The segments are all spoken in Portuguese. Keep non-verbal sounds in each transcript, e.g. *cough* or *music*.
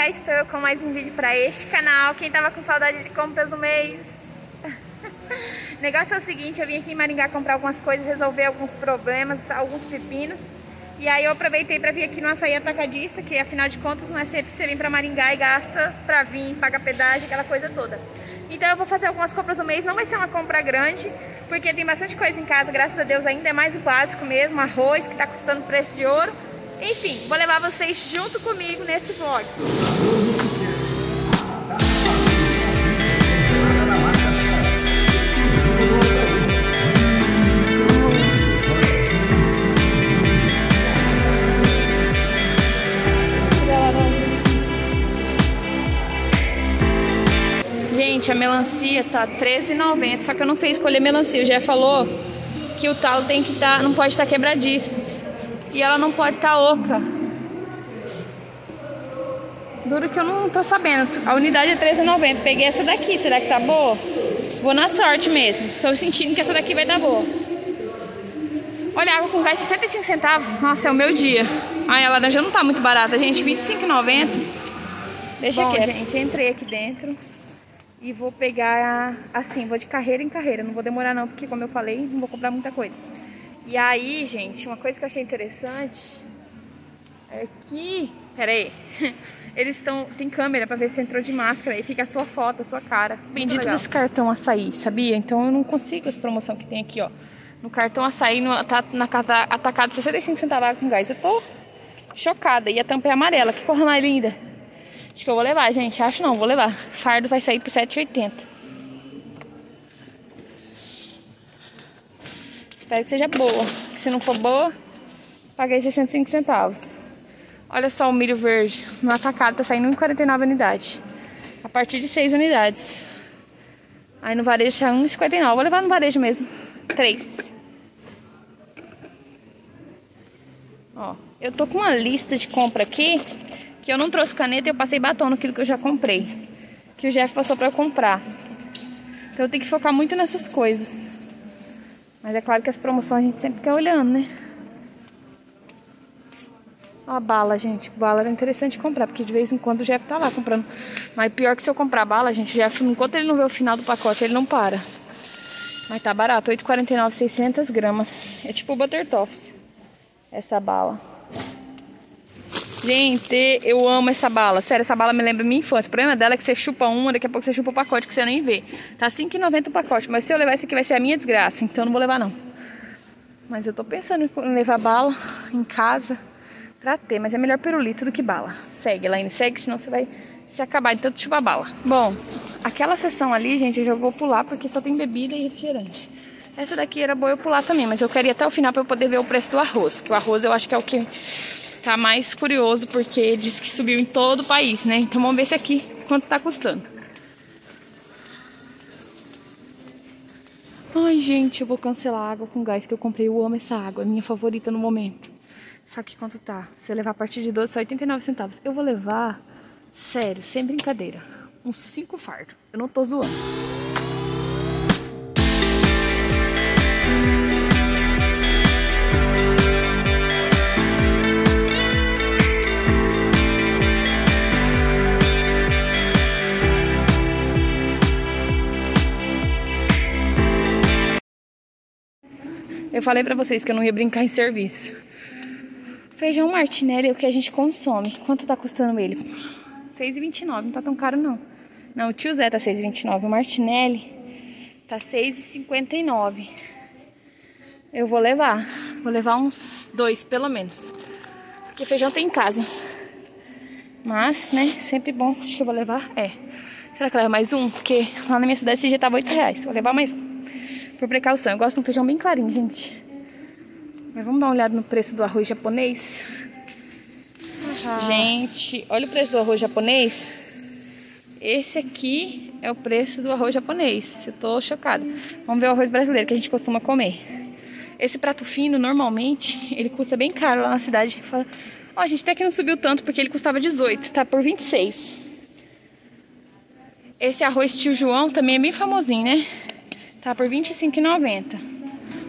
cá estou eu com mais um vídeo para este canal. Quem tava com saudade de compras no mês. o *laughs* negócio é o seguinte, eu vim aqui em Maringá comprar algumas coisas, resolver alguns problemas, alguns pepinos. E aí eu aproveitei para vir aqui no açaí atacadista, que afinal de contas não é sempre que você vem para Maringá e gasta para vir, paga pedágio, aquela coisa toda. Então eu vou fazer algumas compras no mês, não vai ser uma compra grande, porque tem bastante coisa em casa, graças a Deus ainda é mais o básico mesmo, arroz que está custando preço de ouro. Enfim, vou levar vocês junto comigo nesse vlog. Gente, a melancia tá R$13,90, só que eu não sei escolher melancia. O Jeff falou que o talo tem que estar, tá, não pode estar tá quebradiço. E ela não pode estar tá oca. Duro que eu não tô sabendo. A unidade é R$13,90. Peguei essa daqui. Será que tá boa? Vou na sorte mesmo. Tô sentindo que essa daqui vai dar boa. Olha, água com gás 65 centavos. Nossa, é o meu dia. Ai, a laranja não tá muito barata, gente. R$25,90. Deixa Bom, aqui. gente, entrei aqui dentro. E vou pegar, assim, vou de carreira em carreira. Não vou demorar não, porque como eu falei, não vou comprar muita coisa. E aí, gente, uma coisa que eu achei interessante é que... Pera aí. *laughs* Eles estão... Tem câmera pra ver se entrou de máscara e fica a sua foto, a sua cara. Bendito desse cartão açaí, sabia? Então eu não consigo as promoções que tem aqui, ó. No cartão açaí, no, tá na atacado 65 centavos com gás. Eu tô chocada. E a tampa é amarela. Que porra mais linda. Acho que eu vou levar, gente. Acho não, vou levar. Fardo vai sair por 7,80. Espero que seja boa. Se não for boa, paguei 65 centavos. Olha só o milho verde. No atacado tá saindo 1,49 unidade. A partir de 6 unidades. Aí no varejo tá 1,59. Vou levar no varejo mesmo. 3. Ó, eu tô com uma lista de compra aqui. Que eu não trouxe caneta e eu passei batom naquilo que eu já comprei. Que o Jeff passou pra eu comprar. Então eu tenho que focar muito nessas coisas. Mas é claro que as promoções a gente sempre fica olhando, né? Ó a bala, gente. Bala era interessante comprar, porque de vez em quando o Jeff tá lá comprando. Mas pior que se eu comprar bala, gente, o Jeff, enquanto ele não vê o final do pacote, ele não para. Mas tá barato, 8,49, 600 gramas. É tipo Butter Toffs, essa bala. Gente, eu amo essa bala. Sério, essa bala me lembra minha infância. O problema dela é que você chupa uma, daqui a pouco você chupa o pacote que você nem vê. Tá 5,90 o pacote, mas se eu levar esse aqui vai ser a minha desgraça, então não vou levar não. Mas eu tô pensando em levar bala em casa pra ter, mas é melhor pirulito do que bala. Segue, Laine, segue, senão você vai se acabar de tanto chupar bala. Bom, aquela sessão ali, gente, eu já vou pular porque só tem bebida e refrigerante. Essa daqui era boa eu pular também, mas eu queria até o final pra eu poder ver o preço do arroz, que o arroz eu acho que é o que tá mais curioso porque diz que subiu em todo o país, né? Então vamos ver se aqui quanto tá custando. Ai, gente, eu vou cancelar a água com gás que eu comprei. Eu amo essa água, é minha favorita no momento. Só que quanto tá? Se levar a partir de 12, só 89 centavos. Eu vou levar, sério, sem brincadeira, uns 5 fardos. Eu não tô zoando. Eu falei pra vocês que eu não ia brincar em serviço. Feijão martinelli é o que a gente consome. Quanto tá custando ele? 6,29, não tá tão caro não. Não, o tio Zé tá 6,29. O martinelli tá 6,59. Eu vou levar. Vou levar uns dois, pelo menos. Porque feijão tem em casa. Mas, né, sempre bom. Acho que eu vou levar. É. Será que eu levo mais um? Porque lá na minha cidade esse dia tava 8 reais. Vou levar mais um. Por precaução. Eu gosto de um feijão bem clarinho, gente. Mas vamos dar uma olhada no preço do arroz japonês. Uhum. Gente, olha o preço do arroz japonês. Esse aqui é o preço do arroz japonês. Eu tô chocada. Vamos ver o arroz brasileiro que a gente costuma comer. Esse prato fino, normalmente, ele custa bem caro lá na cidade. Fala, ó, oh, a gente até que não subiu tanto porque ele custava 18, tá por 26. Esse arroz tio João também é bem famosinho, né? Tá por R$25,90.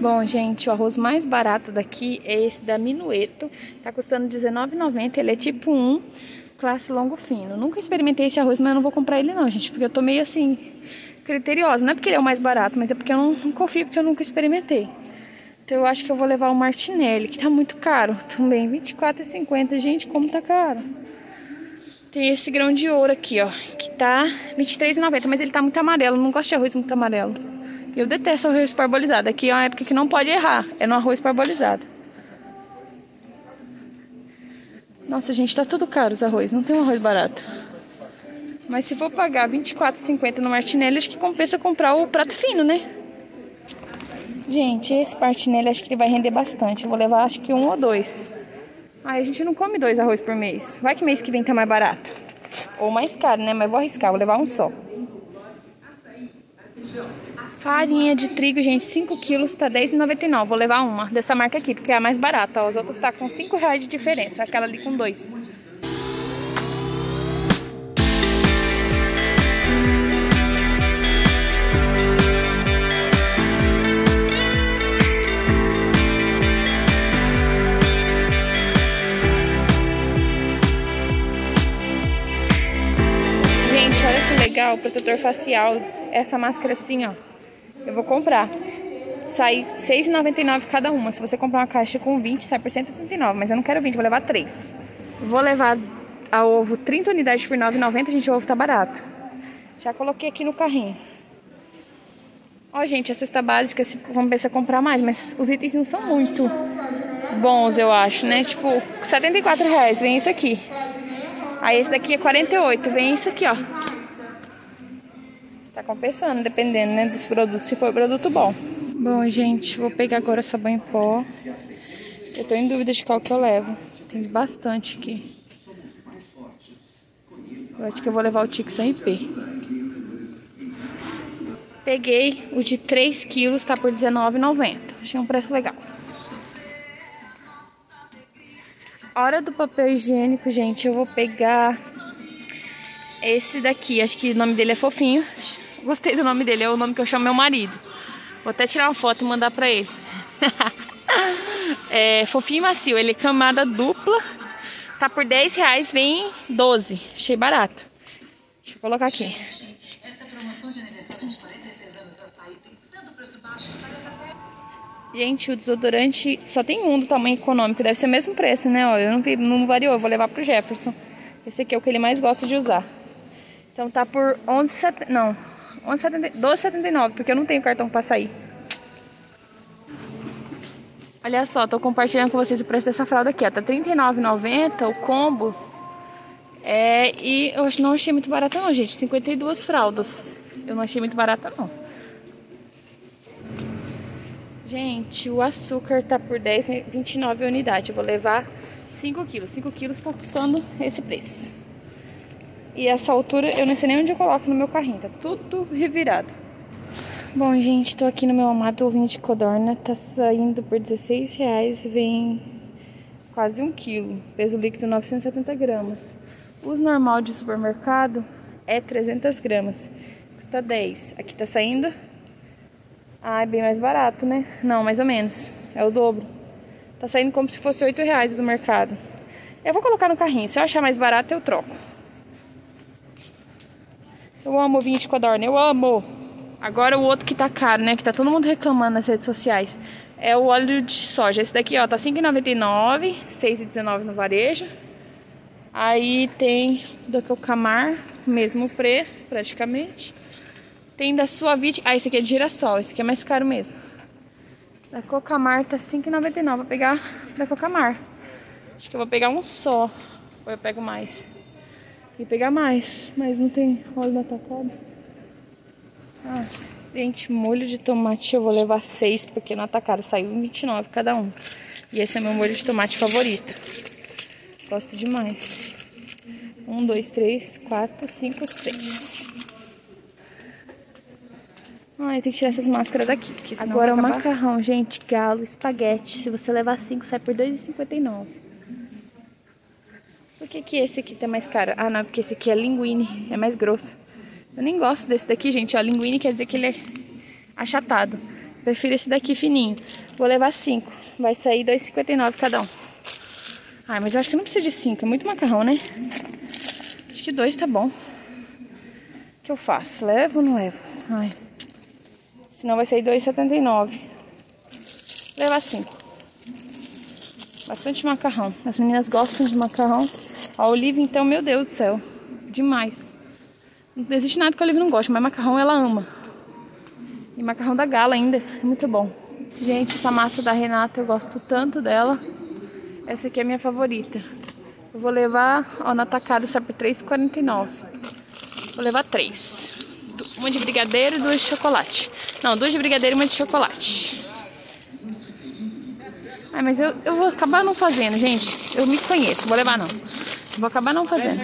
Bom, gente, o arroz mais barato daqui é esse da Minueto. Tá custando R$19,90. Ele é tipo um, classe longo fino. Nunca experimentei esse arroz, mas eu não vou comprar ele não, gente. Porque eu tô meio assim, criteriosa. Não é porque ele é o mais barato, mas é porque eu não, não confio, porque eu nunca experimentei. Então eu acho que eu vou levar o Martinelli, que tá muito caro também. R$24,50. Gente, como tá caro. Tem esse grão de ouro aqui, ó, que tá R$23,90, mas ele tá muito amarelo. Eu não gosto de arroz muito amarelo. Eu detesto arroz parbolizado. Aqui é uma época que não pode errar. É no arroz parbolizado. Nossa, gente, tá tudo caro os arroz. Não tem um arroz barato. Mas se for pagar R$24,50 no Martinelli, acho que compensa comprar o prato fino, né? Gente, esse Martinelli acho que ele vai render bastante. Eu vou levar acho que um ou dois. Aí a gente não come dois arroz por mês. Vai que mês que vem tá mais barato. Ou mais caro, né? Mas vou arriscar, vou levar um só. Farinha de trigo, gente, 5 quilos, tá R$10,99. Vou levar uma dessa marca aqui, porque é a mais barata. Ó. As outras tá com 5 reais de diferença. Aquela ali com dois. Gente, olha que legal, protetor facial. Essa máscara assim, ó. Eu vou comprar. Sai R$6,99 cada uma. Se você comprar uma caixa com 20, sai por R$139. Mas eu não quero 20, vou levar 3. Vou levar a ovo 30 unidades por R$9,90. Gente, o ovo tá barato. Já coloquei aqui no carrinho. Ó, gente, a cesta básica se compensa comprar mais. Mas os itens não são muito bons, eu acho, né? Tipo, R$74,00 vem isso aqui. Aí esse daqui é 48, vem isso aqui, ó. Tá compensando, dependendo, né, dos produtos, se for produto bom. Bom, gente, vou pegar agora sabão em pó. Eu tô em dúvida de qual que eu levo. Tem bastante aqui. Eu acho que eu vou levar o Tix IP. Peguei o de 3 quilos, tá por R$19,90. Achei um preço legal. Hora do papel higiênico, gente, eu vou pegar esse daqui. Acho que o nome dele é fofinho. Gostei do nome dele, é o nome que eu chamo meu marido. Vou até tirar uma foto e mandar pra ele. *laughs* é fofinho e macio, ele é camada dupla. Tá por 10 reais, vem 12. Achei barato. Deixa eu colocar aqui. Essa promoção de aniversário de 46 anos açaí tem tanto preço baixo Gente, o desodorante só tem um do tamanho econômico. Deve ser o mesmo preço, né? Ó, eu não vi, não variou. Eu vou levar pro Jefferson. Esse aqui é o que ele mais gosta de usar. Então tá por 11,70. Não, 12,79, porque eu não tenho cartão pra sair. Olha só, tô compartilhando com vocês o preço dessa fralda aqui, ó. Tá R$39,90 o combo. É, e eu não achei muito barata não, gente. 52 fraldas. Eu não achei muito barata não. Gente, o açúcar tá por R$10,29 a unidade. Eu vou levar 5 quilos. 5 quilos tá custando esse preço. E essa altura eu não sei nem onde eu coloco no meu carrinho, tá tudo revirado. Bom, gente, tô aqui no meu amado ovinho de codorna, tá saindo por 16 reais, vem quase um quilo, peso líquido 970 gramas. Os normal de supermercado é 300 gramas, custa 10. Aqui tá saindo, ah, é bem mais barato, né? Não, mais ou menos, é o dobro. Tá saindo como se fosse 8 reais do mercado. Eu vou colocar no carrinho, se eu achar mais barato eu troco. Eu amo vinho de codorna, eu amo. Agora o outro que tá caro, né? Que tá todo mundo reclamando nas redes sociais. É o óleo de soja. Esse daqui, ó, tá R$5,99, R$6,19 no varejo. Aí tem do Cocamar, mesmo preço, praticamente. Tem da Suavite. Ah, esse aqui é de girassol, esse aqui é mais caro mesmo. Da Cocamar tá R$5,99. Vou pegar da Cocamar. Acho que eu vou pegar um só. Ou eu pego mais e pegar mais, mas não tem óleo na tacada. Ah, gente, molho de tomate eu vou levar seis, porque na tacada saiu 29 cada um. E esse é meu molho de tomate favorito. Gosto demais. Um, dois, três, quatro, cinco, seis. Ai, tem que tirar essas máscaras daqui. Porque Agora o macarrão, gente, galo, espaguete. Se você levar cinco, sai por R$2,59. Por que, que esse aqui tá mais caro? Ah, não, porque esse aqui é linguine, é mais grosso. Eu nem gosto desse daqui, gente. Ó, linguine quer dizer que ele é achatado. Prefiro esse daqui fininho. Vou levar cinco. Vai sair R$2,59 cada um. Ai, mas eu acho que não precisa de cinco. É muito macarrão, né? Acho que dois tá bom. O que eu faço? Levo ou não levo? Ai. Senão vai sair 2,79. Levar cinco. Bastante macarrão. As meninas gostam de macarrão. A Olive, então, meu Deus do céu. Demais. Não existe nada que a Olive não goste, mas macarrão ela ama. E macarrão da Gala ainda. É muito bom. Gente, essa massa da Renata, eu gosto tanto dela. Essa aqui é a minha favorita. Eu vou levar, ó, na tacada sai por R$3,49. Vou levar três. Uma de brigadeiro e duas de chocolate. Não, duas de brigadeiro e uma de chocolate. Ai, mas eu, eu vou acabar não fazendo, gente. Eu me conheço, vou levar não. Vou acabar não fazendo.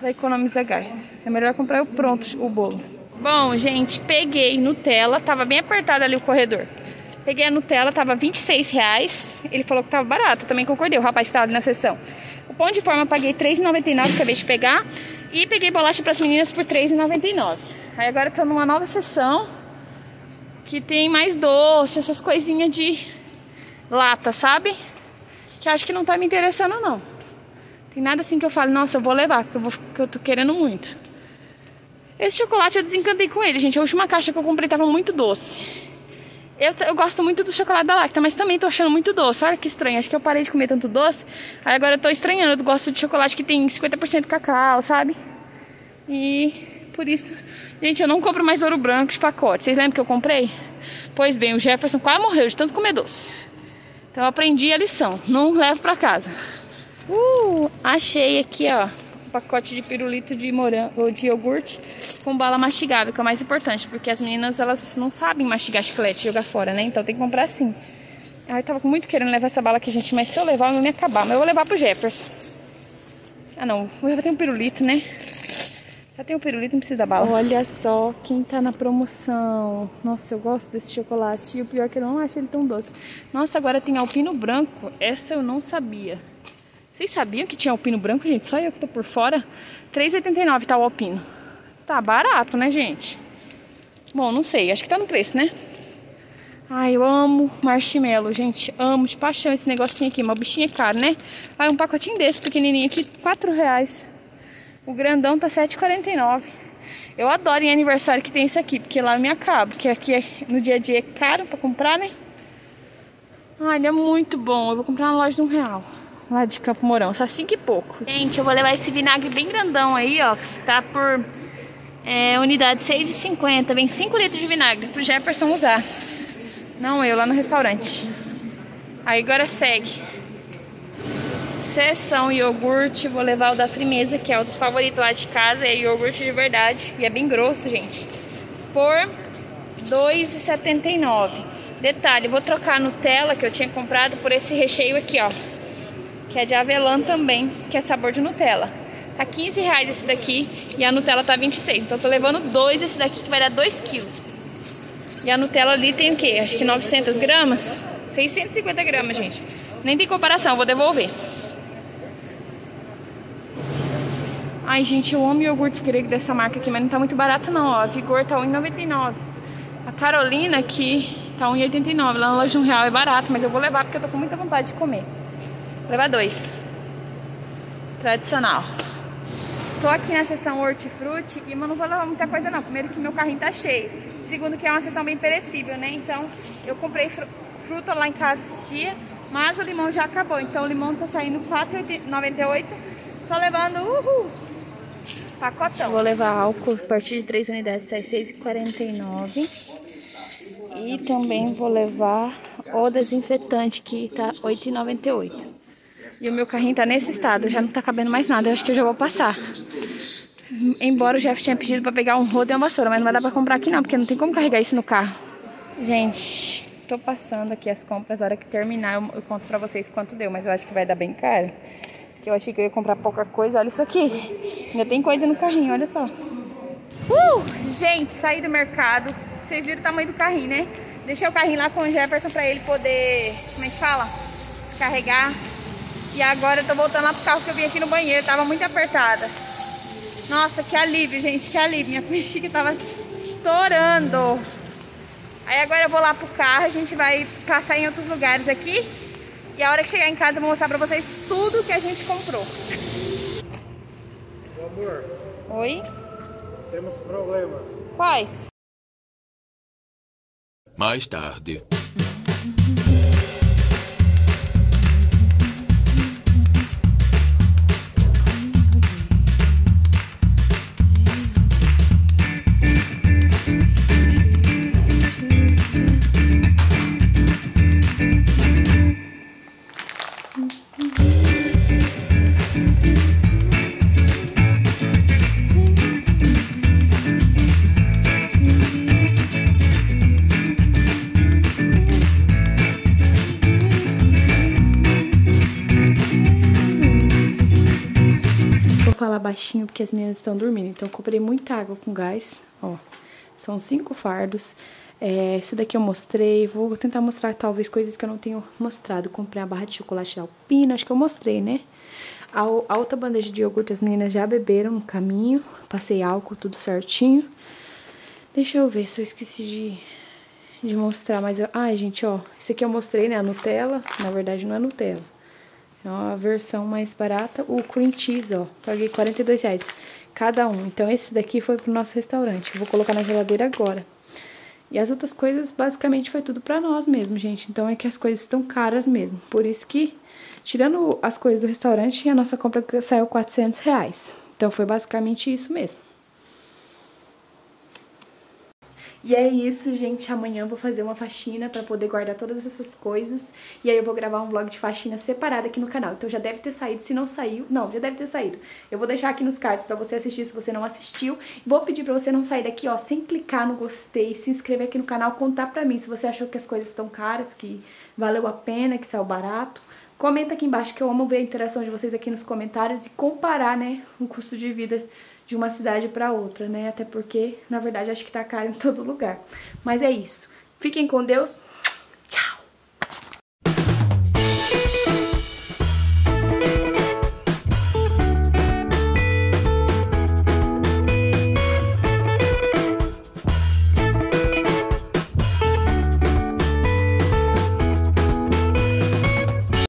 Pra economizar gás. É melhor comprar o pronto, o bolo. Bom, gente, peguei Nutella. Tava bem apertado ali o corredor. Peguei a Nutella, tava 26 reais. Ele falou que tava barato, também concordei. O rapaz estava ali na sessão. O pão de forma paguei R$3,99, acabei de pegar. E peguei bolacha para as meninas por R$3,99. Aí agora eu tô numa nova sessão que tem mais doce, essas coisinhas de lata, sabe? Que acho que não tá me interessando, não. Tem nada assim que eu falo, nossa, eu vou levar, porque eu, vou, porque eu tô querendo muito. Esse chocolate eu desencantei com ele, gente. A última caixa que eu comprei tava muito doce. Eu, eu, gosto muito do chocolate da Lacta, mas também tô achando muito doce. Olha que estranho, acho que eu parei de comer tanto doce. Aí agora eu tô estranhando, eu gosto de chocolate que tem 50% cacau, sabe? E por isso... Gente, eu não compro mais ouro branco de pacote. Vocês lembram que eu comprei? Pois bem, o Jefferson quase morreu de tanto comer doce. Então eu aprendi a lição, não levo pra casa. Uh, achei aqui, ó, um pacote de pirulito de morango, de iogurte com bala mastigável, que é o mais importante, porque as meninas, elas não sabem mastigar chiclete e jogar fora, né? Então tem que comprar assim. Eu tava muito querendo levar essa bala aqui, gente, mas se eu levar, eu vou me acabar. Mas eu vou levar pro Jefferson. Ah, não, eu já tenho um pirulito, né? Já tem o pirulito, não precisa da bala. Olha só quem tá na promoção. Nossa, eu gosto desse chocolate. E o pior é que eu não acho ele tão doce. Nossa, agora tem alpino branco. Essa eu não sabia. Vocês sabiam que tinha alpino branco, gente? Só eu que tô por fora. R$3,89 tá o alpino. Tá barato, né, gente? Bom, não sei. Acho que tá no preço, né? Ai, eu amo marshmallow, gente. Amo de paixão esse negocinho aqui. Uma bichinha é caro, né? Ai, um pacotinho desse pequenininho aqui, 4,00 reais. O grandão tá 7,49. Eu adoro em aniversário que tem esse aqui, porque lá me acabo. Porque aqui é, no dia a dia é caro pra comprar, né? Ai, ele é muito bom. Eu vou comprar na loja de um real. Lá de Campo Mourão, só cinco e pouco. Gente, eu vou levar esse vinagre bem grandão aí, ó. Tá por é, unidade 6,50. Vem 5 litros de vinagre pro Jefferson usar. Não eu, lá no restaurante. Aí agora segue. Seção iogurte, vou levar o da Frimeza, que é o favorito lá de casa, é iogurte de verdade, e é bem grosso, gente. Por R$ 2,79. Detalhe, vou trocar a Nutella que eu tinha comprado por esse recheio aqui, ó. Que é de avelã também, que é sabor de Nutella. Tá 15 reais esse daqui e a Nutella tá 26. Então eu tô levando dois esse daqui que vai dar 2 quilos. E a Nutella ali tem o quê? Acho que 900 gramas? 650 gramas, gente. Nem tem comparação, vou devolver. Ai, gente, eu amo iogurte grego dessa marca aqui, mas não tá muito barato não, ó. A Vigor tá R$1,99. A Carolina aqui tá R$1,89. Lá na loja de um real é barato, mas eu vou levar porque eu tô com muita vontade de comer. Levar dois. Tradicional. Tô aqui na seção hortifruti, e mas não vou levar muita coisa não. Primeiro que meu carrinho tá cheio. Segundo que é uma seção bem perecível, né? Então eu comprei fruta lá em casa esse dia, mas o limão já acabou. Então o limão tá saindo R$4,98. Tô levando, uhul! Pacotão. Vou levar álcool a partir de 3 unidades, sai 6,49. E também vou levar o desinfetante, que tá 8,98. E o meu carrinho tá nesse estado, já não tá cabendo mais nada. Eu acho que eu já vou passar. Embora o Jeff tinha pedido pra pegar um rodo e uma vassoura, mas não vai dar pra comprar aqui não, porque não tem como carregar isso no carro. Gente, tô passando aqui as compras. A hora que terminar eu, eu conto pra vocês quanto deu, mas eu acho que vai dar bem caro que eu achei que eu ia comprar pouca coisa. Olha isso aqui. Ainda tem coisa no carrinho, olha só. Uh! Gente, saí do mercado. Vocês viram o tamanho do carrinho, né? Deixei o carrinho lá com o Jefferson pra ele poder, como é que fala? Descarregar. E agora eu tô voltando lá pro carro que eu vim aqui no banheiro. Tava muito apertada. Nossa, que alívio, gente, que alívio. Minha bexiga tava estourando. Aí agora eu vou lá pro carro, a gente vai passar em outros lugares aqui. E a hora que chegar em casa eu vou mostrar pra vocês tudo que a gente comprou. Amor. Oi? Temos problemas. Quais? Mais tarde. As meninas estão dormindo. Então, eu comprei muita água com gás, ó. São cinco fardos. É, esse daqui eu mostrei. Vou tentar mostrar talvez coisas que eu não tenho mostrado. Comprei a barra de chocolate Alpina, acho que eu mostrei, né? A, a outra bandeja de iogurte as meninas já beberam no caminho. Passei álcool, tudo certinho. Deixa eu ver se eu esqueci de, de mostrar. Mas, eu, ai, gente, ó. Esse aqui eu mostrei, né? A Nutella. Na verdade, não é Nutella. É uma versão mais barata. O cream cheese, ó. Paguei 42 reais cada um. Então, esse daqui foi pro nosso restaurante. Eu vou colocar na geladeira agora. E as outras coisas, basicamente, foi tudo pra nós mesmo, gente. Então, é que as coisas estão caras mesmo. Por isso que, tirando as coisas do restaurante, a nossa compra saiu 400 reais. Então, foi basicamente isso mesmo. E é isso, gente. Amanhã vou fazer uma faxina pra poder guardar todas essas coisas. E aí eu vou gravar um vlog de faxina separado aqui no canal. Então já deve ter saído. Se não saiu... Não, já deve ter saído. Eu vou deixar aqui nos cards pra você assistir se você não assistiu. Vou pedir pra você não sair daqui, ó, sem clicar no gostei, se inscrever aqui no canal, contar pra mim se você achou que as coisas estão caras, que valeu a pena, que saiu barato. Comenta aqui embaixo que eu amo ver a interação de vocês aqui nos comentários e comparar, né, o custo de vida de uma cidade para outra, né? Até porque, na verdade, acho que tá caro em todo lugar. Mas é isso. Fiquem com Deus.